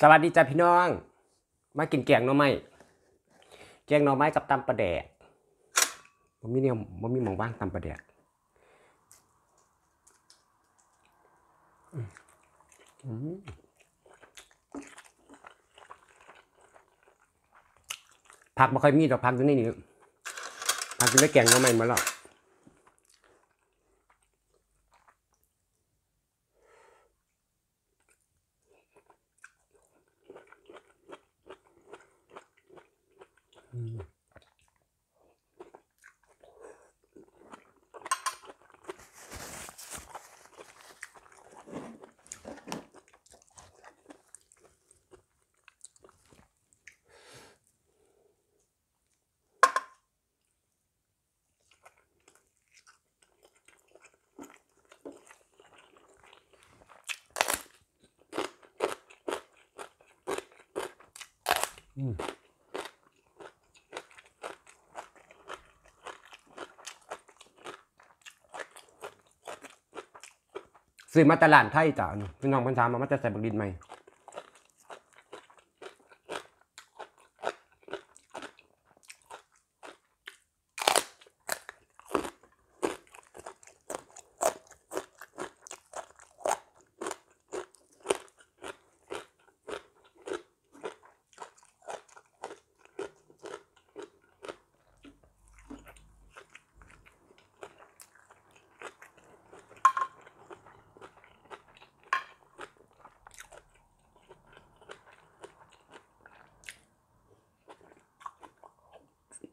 สวัสดีจ้าพี่น้อง มากินแกงหน่อไม้แกงหน่อไม้กับตำปลาแดกมันมีเนี่ยมันมีหมองว่างตำปลาแดกผักไม่ค่อยมีดอกผักอยู่ในนี้ผักอยู่ในแกงหน่อไม้มาแล้ว 嗯。 ซื้อมาตลาดไทยจ้ะพี่น้องเพันถามมามันจะใส่บักดินไหม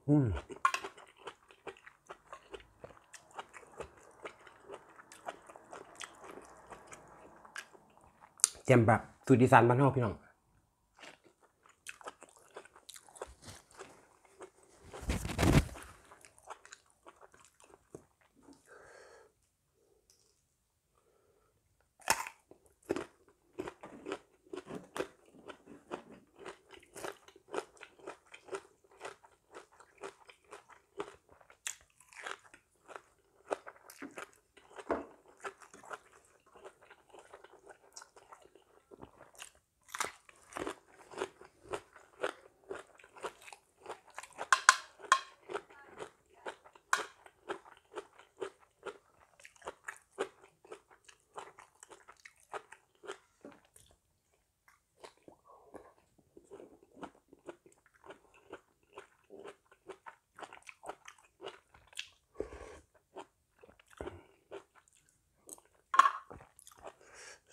อืมเจียมแบบสูตรดีสานบ้านนอกพี่น้อง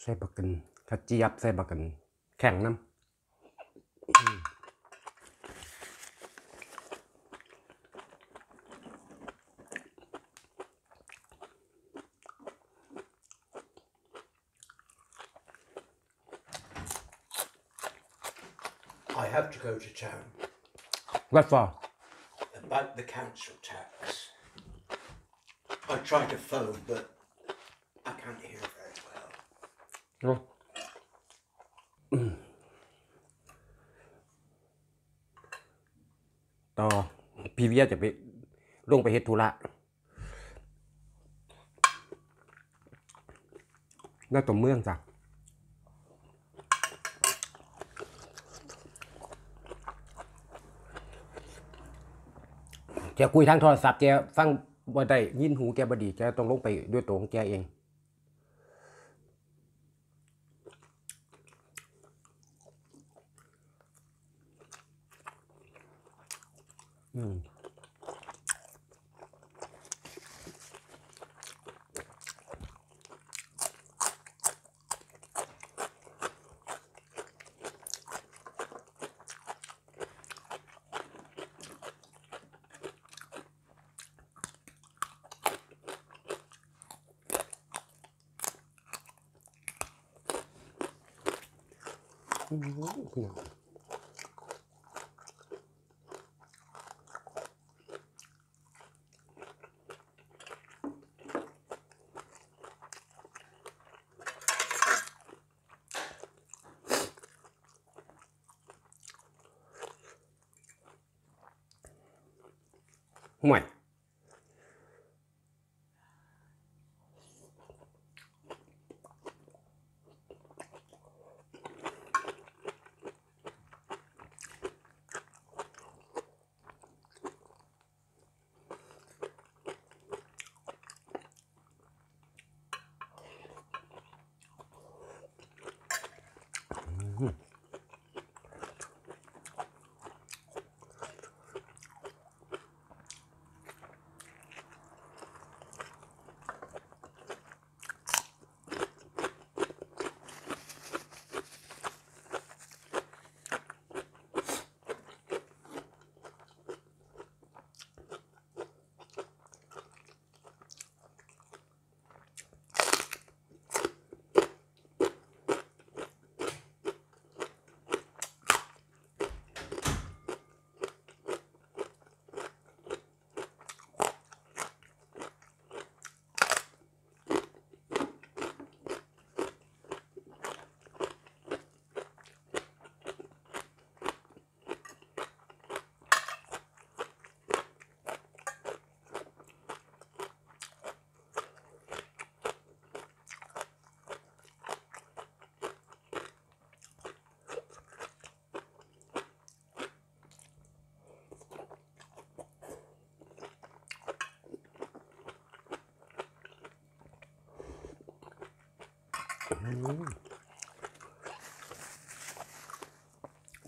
ใส่บักกันกระเจี๊ยบใส่บักกัน แข็งน้ำอืมI have to go to town What for about the council tax. I tried to phone, but I can't hear ต่อพี่เวียจะไปลงไปเฮ็ดธุระแล้วตัวเมืองจ้ะแกคุยทางโทรศัพท์แกฟังบ่ได้ยินหูแกบ่ดีแกต้องลงไปด้วยตัวของแกเอง อืมอืม พี่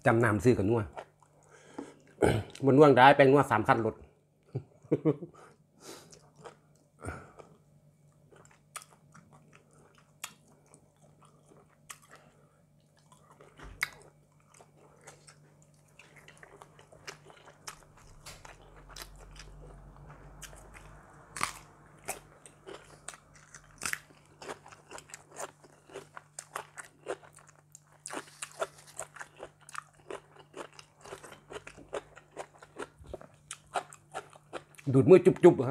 จำนำซื้อกับนัวบนน่วงได้เป็นนัวสามขั้นรถ ดูดมือจุบๆเห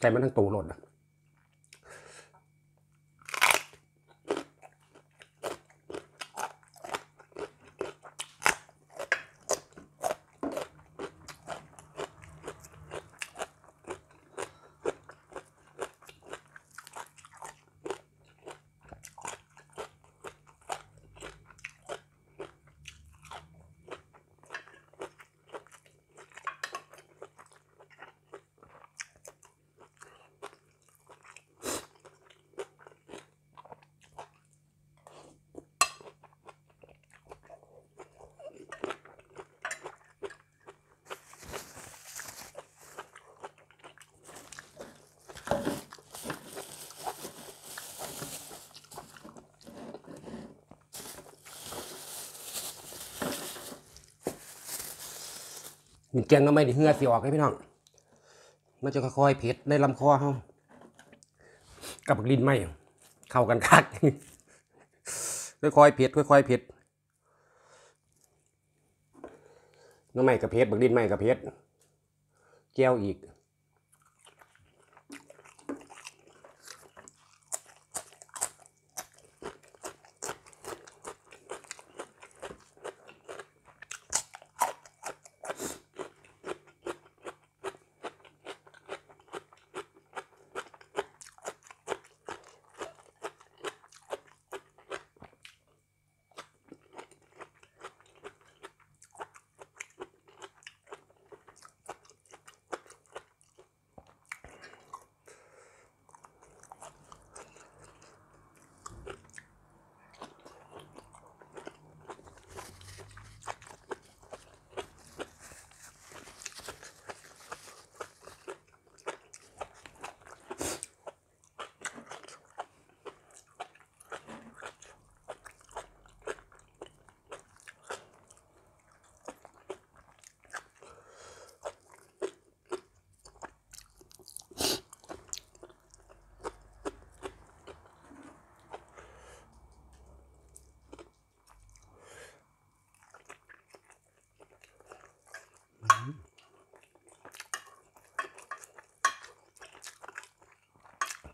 ใจมันทั้งตูหล่นอะ มีแกงก็ไม่ได้เหือสิออกให้พี่น้อง มันจะค่อยๆเผ็ดในลำคอเฮากับบักลิ้นไหมเข้ากันคักค่อยๆเผ็ดค่อยๆเผ็ดน้ำไหม่กับเผ็ดบักลิ้นไหม่กับเผ็ดแก้วอีก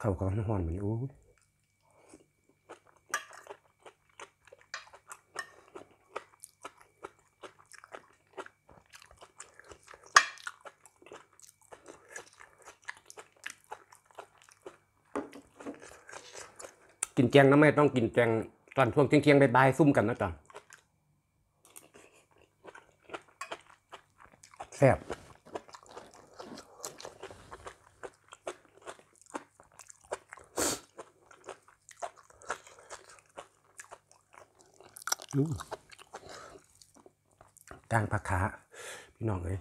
เข้ากับน้ำหอนเหมือนโอ้กินแกงน้ำไม่ต้องกินแกงตอนช่วงเที่ยงๆบ่ายๆซุ่มกันนะจ๊ะแซ่บ กลางผักขาพี่น้องเลย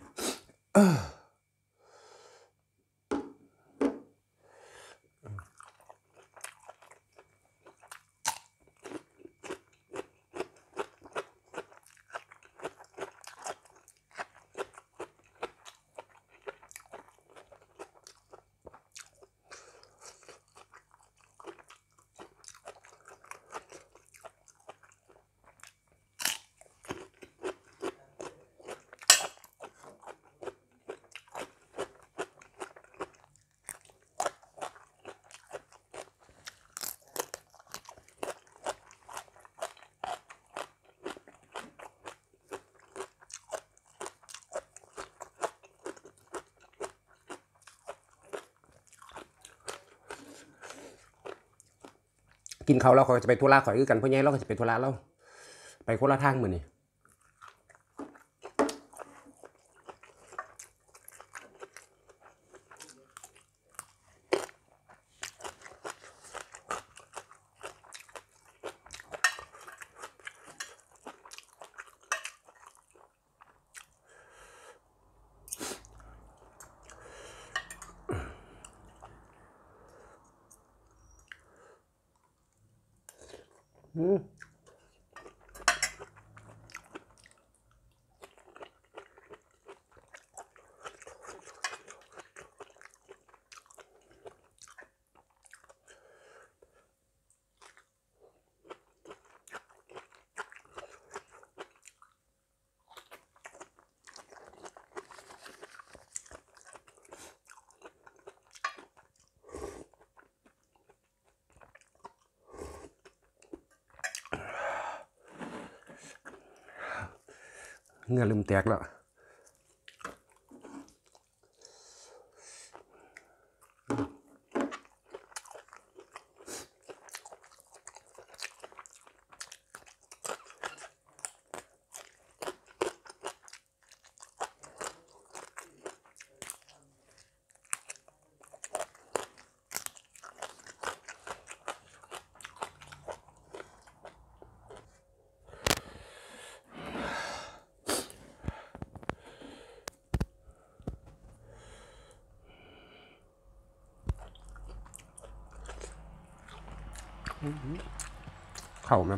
กินเขาวแล้วเขาจะไปทุระข่อยคือกันเพราะงี้เราก็จะไปทุระเราไปคนละทางมือนี่ Yeah. เหงือลืมแตกแล้ว เข่าไ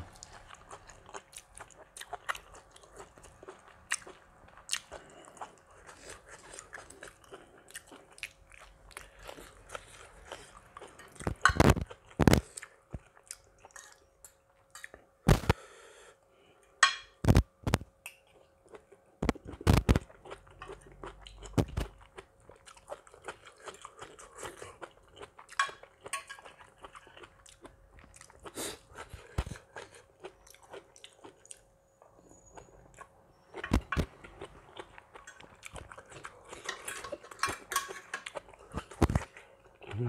ห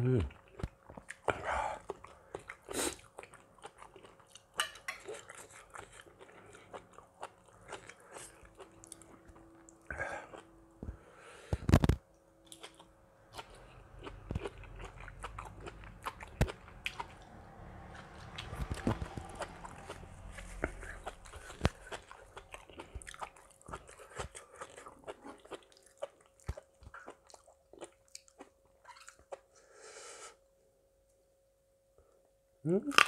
ม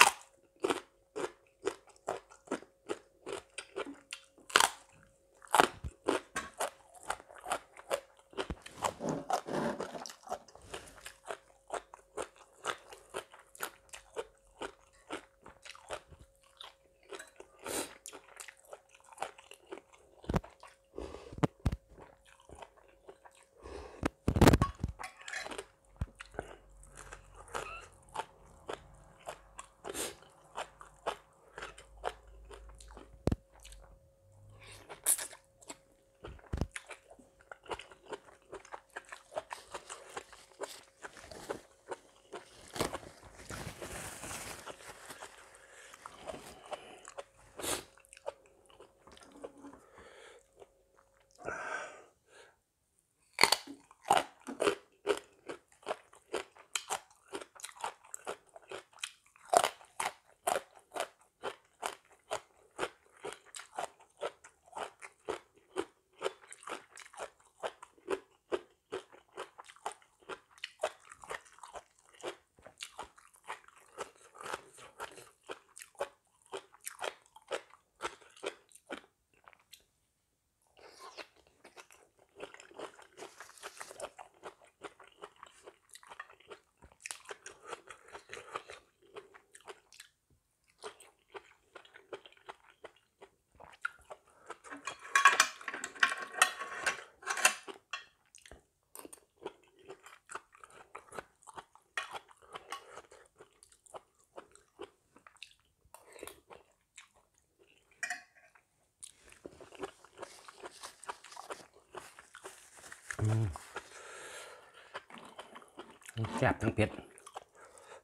แซ่บทั้งเผ็ด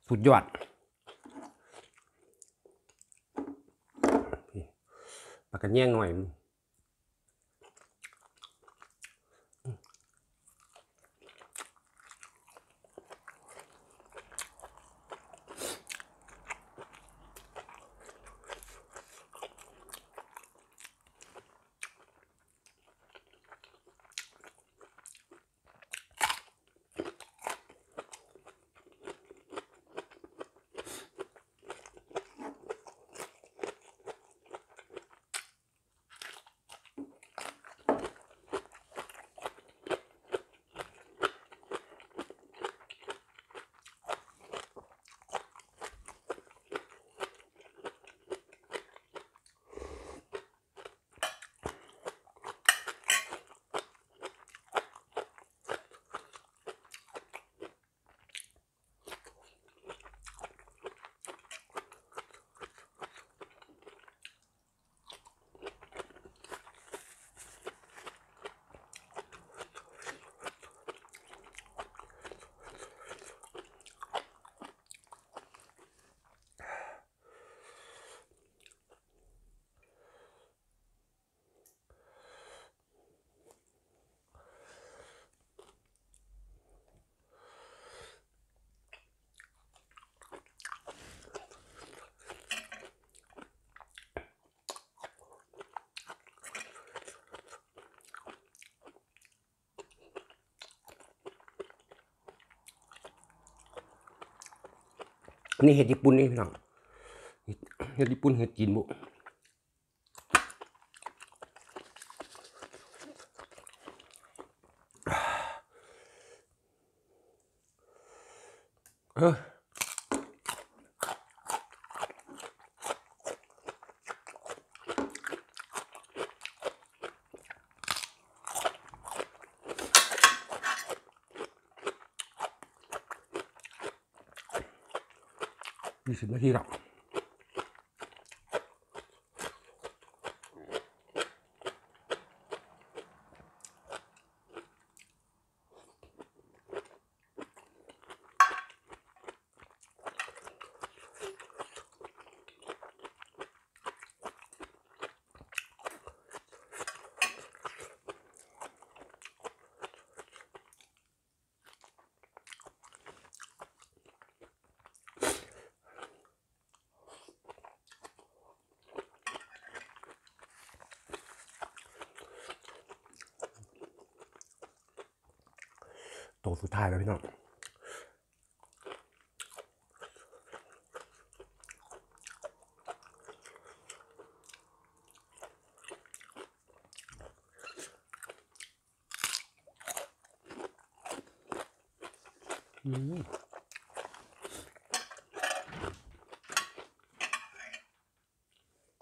สุดยอดปากกันแย่งหน่อย นี่เห็ดญี่ปุ่นนี่พี่น้องเห็ดเห็ดญี่ปุ่นเห็ดจีนบุ ตัวสุดท้ายแล้วพี่น้องอืม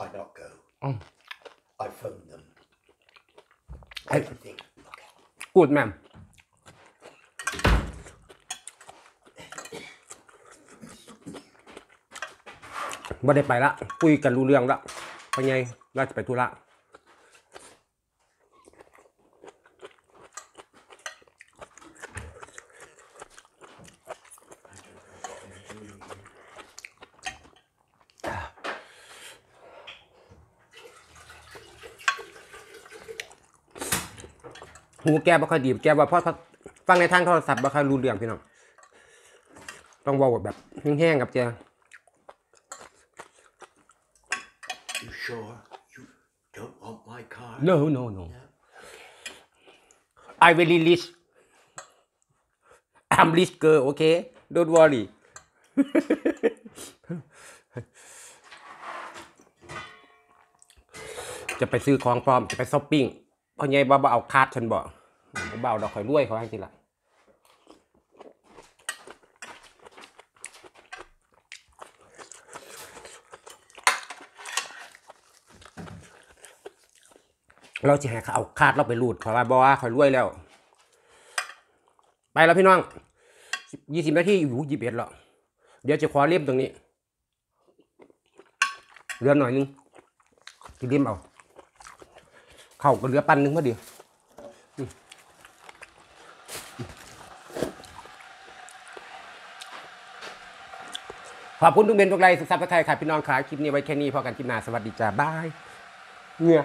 I not go. Oh. I phoned them. I- Everything. Okay. กูดแมม บ่ได้ไปละคุยกันรู้เรื่องละไปไงเราจะไปธุระหูแกบ่ค่อยดีแกว่าเพราะฟังในทางโทรศัพท์บ่ค่อยรู้เรื่องพี่น้องต้องว่าแบบแห้งๆกับแก no no no I very rich I'm rich girl okay don't worry จะไปซื้อของปลอม จะไปช้อปปิ้งเพราะไงบ่บ่เอาคาร์ดฉันบอกบ่เอาดอกข่อยรวยเขาให้ทีละ เราจะให้เขาเอาคาดเราไปรูดเพราะว่าบอว่าเขารวยแล้ว ไปแล้วพี่น้องยี่สิบนาทีอยู่ยี่สิบเอ็ดแล้วเดี๋ยวจะขอเลี่ยมตรงนี้เหลือหน่อยนึงจะเลี่ยมเอาเข่าก็เหลือปันหนึงพอดีขอบคุณทุกเบนทุกไลค์สับสไครต์ค่ะพี่น้องขาคลิปนี้ไว้แค่นี้พอกันคลิปหน้าสวัสดีจ้าบายเงื่อ